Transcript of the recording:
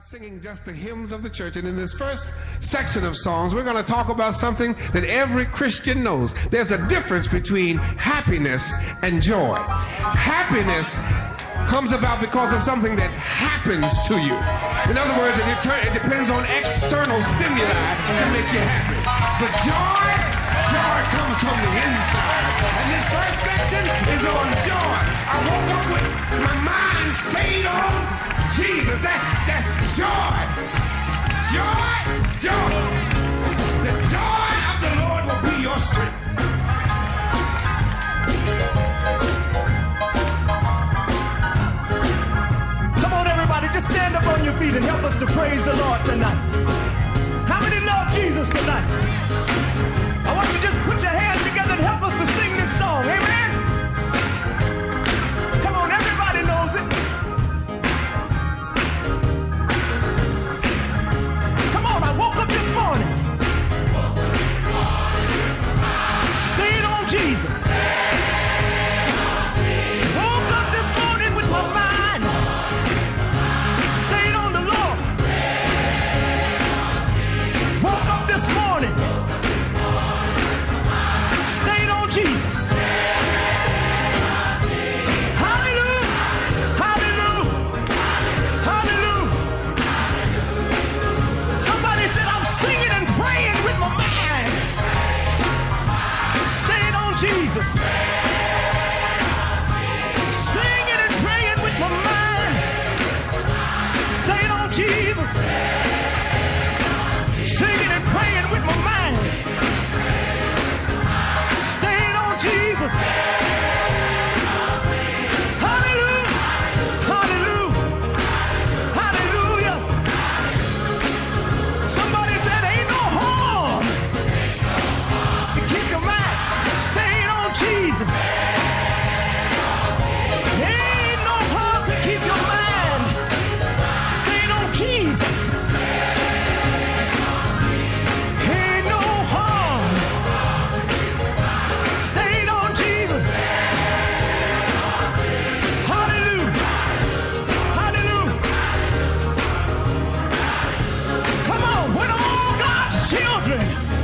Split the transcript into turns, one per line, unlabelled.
singing just the hymns of the church. And in this first section of songs, we're going to talk about something that every Christian knows. There's a difference between happiness and joy. Happiness comes about because of something that happens to you. In other words, it, it depends on external stimuli to make you happy. But joy, joy comes from the inside. And this first section is on joy. I woke up with my mind stayed on Jesus. That's, that's joy. Joy, joy. The joy of the Lord will be your strength.
Come on, everybody, just stand up on your feet and help us to praise the Lord tonight. Jesus. children.